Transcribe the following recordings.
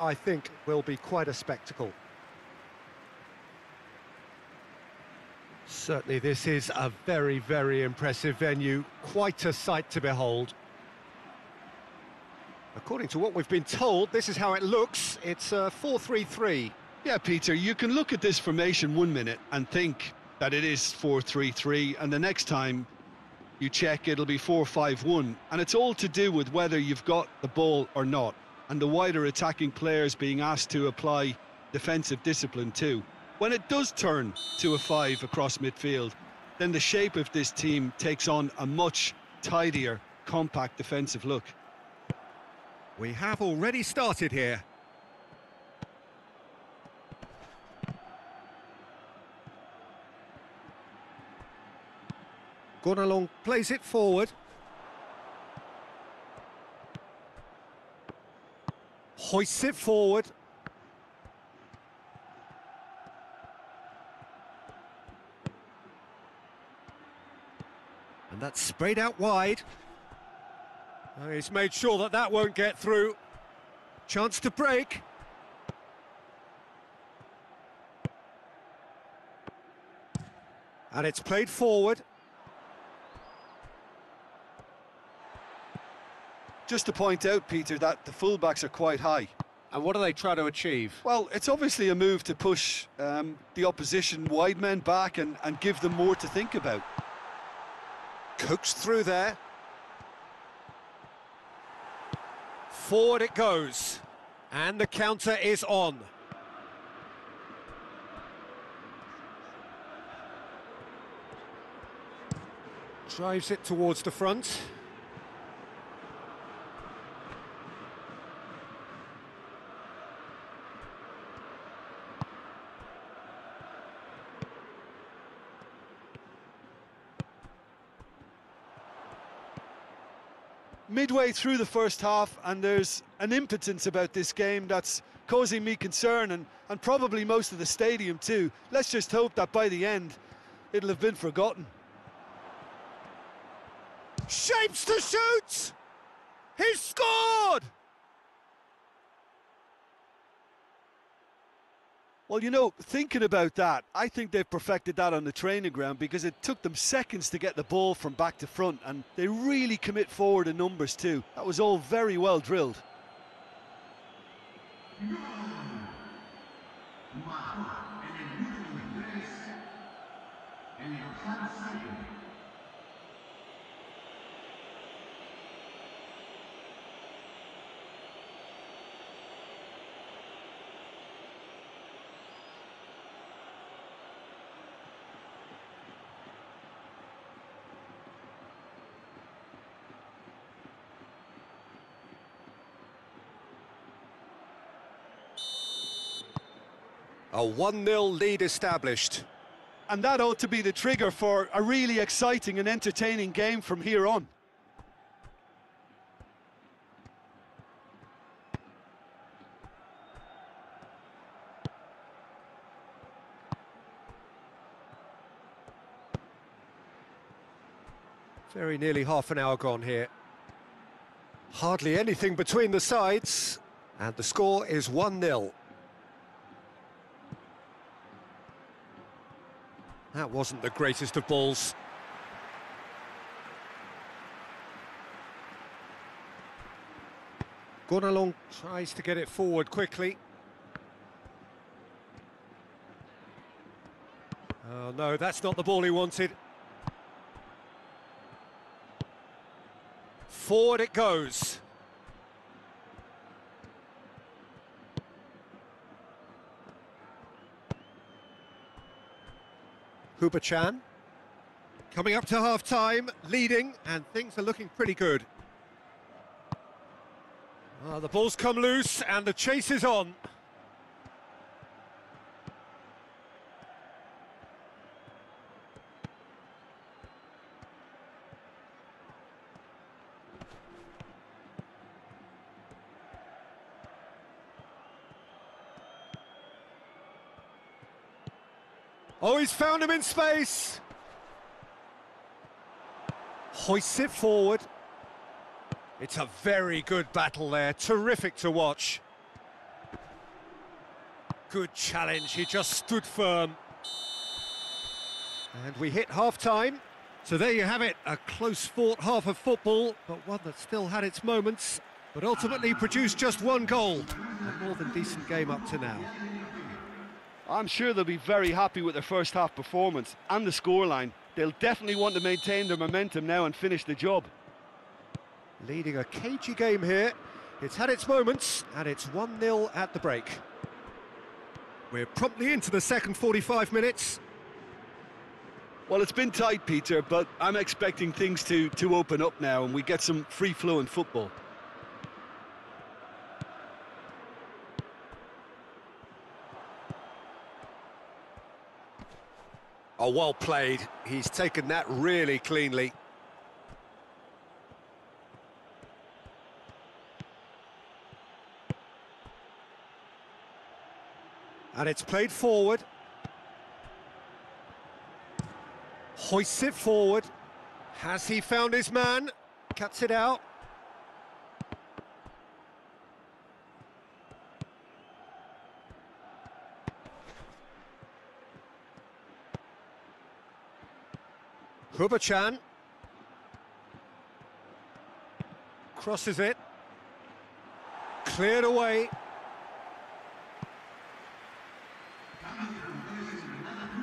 I think will be quite a spectacle. Certainly this is a very, very impressive venue, quite a sight to behold. According to what we've been told, this is how it looks. It's uh, a 4-3-3. Yeah, Peter, you can look at this formation one minute and think that it is 4-3-3, and the next time you check, it'll be 4-5-1. And it's all to do with whether you've got the ball or not, and the wider attacking players being asked to apply defensive discipline too. When it does turn to a five across midfield, then the shape of this team takes on a much tidier, compact defensive look. We have already started here. Gonalons plays it forward. Hoists it forward. And that's sprayed out wide. Oh, he's made sure that that won't get through. Chance to break. And it's played forward. Just to point out, Peter, that the fullbacks are quite high. And what do they try to achieve? Well, it's obviously a move to push um, the opposition wide men back and, and give them more to think about. Coaxed through there. Forward it goes. And the counter is on. Drives it towards the front. Midway through the first half and there's an impotence about this game that's causing me concern and, and probably most of the stadium too. Let's just hope that by the end it'll have been forgotten. Shapes to shoot! He's scored! Well, you know, thinking about that, I think they've perfected that on the training ground because it took them seconds to get the ball from back to front and they really commit forward in numbers too. That was all very well drilled. A 1-0 lead established. And that ought to be the trigger for a really exciting and entertaining game from here on. Very nearly half an hour gone here. Hardly anything between the sides, and the score is 1-0. That wasn't the greatest of balls. Gonalons tries to get it forward quickly. Oh no, that's not the ball he wanted. Forward it goes. Hubočan. Coming up to half-time, leading, and things are looking pretty good. Oh, the ball's come loose, and the chase is on. Oh, he's found him in space. Hoists it forward. It's a very good battle there, terrific to watch. Good challenge, he just stood firm. And we hit half-time. So there you have it, a close-fought half of football, but one that still had its moments, but ultimately produced just one goal. A more than decent game up to now. I'm sure they'll be very happy with their first half performance and the scoreline. They'll definitely want to maintain their momentum now and finish the job. Leading a cagey game here. It's had its moments, and it's 1-0 at the break. We're promptly into the second 45 minutes. Well, it's been tight, Peter, but I'm expecting things to, to open up now and we get some free-flowing football. Oh, well played. He's taken that really cleanly. And it's played forward. Hoists it forward. Has he found his man? Cuts it out. Hubočan. Crosses it. Cleared away.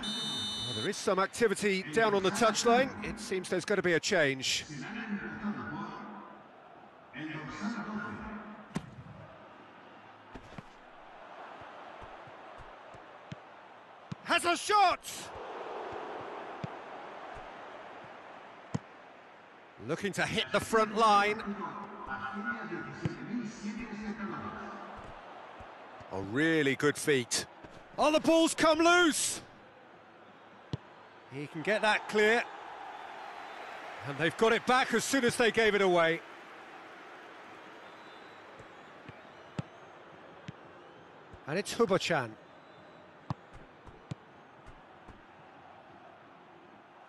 Well, there is some activity down on the touchline. It seems there's going to be a change. Has a shot! Looking to hit the front line. A really good feat. Oh, the ball's come loose! He can get that clear. And they've got it back as soon as they gave it away. And it's Hubočan.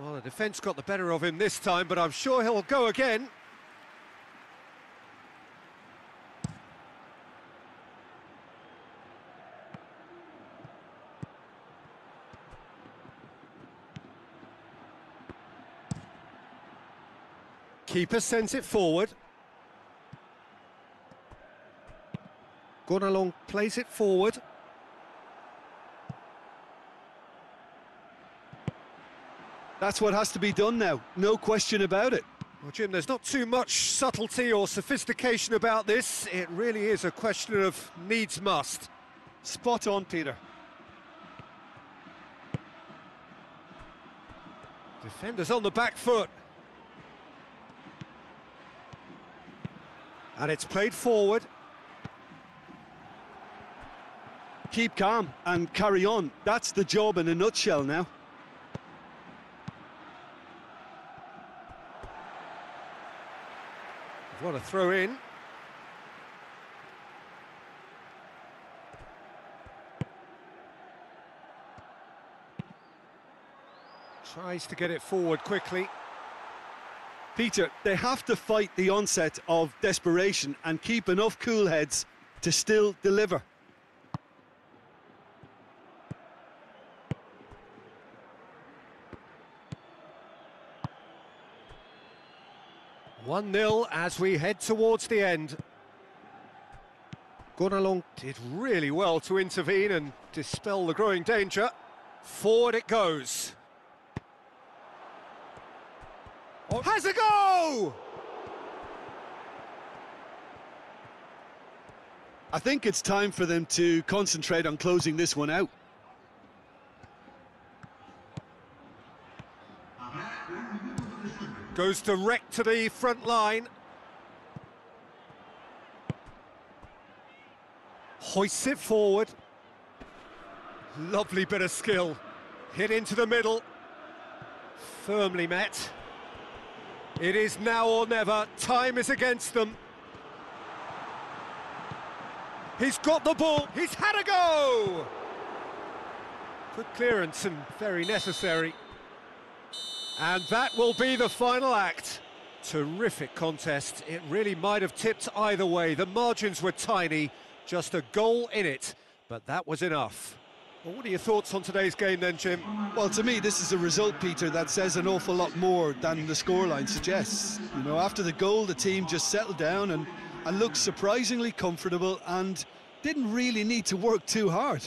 Well, the defence got the better of him this time, but I'm sure he'll go again. Keeper sends it forward. Gonalons plays it forward. That's what has to be done now, no question about it. Well, Jim, there's not too much subtlety or sophistication about this. It really is a question of needs must. Spot on, Peter. Defenders on the back foot. And it's played forward. Keep calm and carry on. That's the job in a nutshell now. What a throw in. Tries to get it forward quickly. Peter, they have to fight the onset of desperation and keep enough cool heads to still deliver. One 0 as we head towards the end. Gonalons did really well to intervene and dispel the growing danger. Forward it goes. Oh, has a go! I think it's time for them to concentrate on closing this one out. Goes direct to the front line. Hoists it forward. Lovely bit of skill. Hit into the middle. Firmly met. It is now or never. Time is against them. He's got the ball. He's had a go. Good clearance and very necessary. And that will be the final act. Terrific contest. It really might have tipped either way. The margins were tiny, just a goal in it. but that was enough. Well, what are your thoughts on today's game then, Jim? Well, to me, this is a result, Peter, that says an awful lot more than the scoreline suggests. You know, after the goal, the team just settled down and, and looked surprisingly comfortable and didn't really need to work too hard.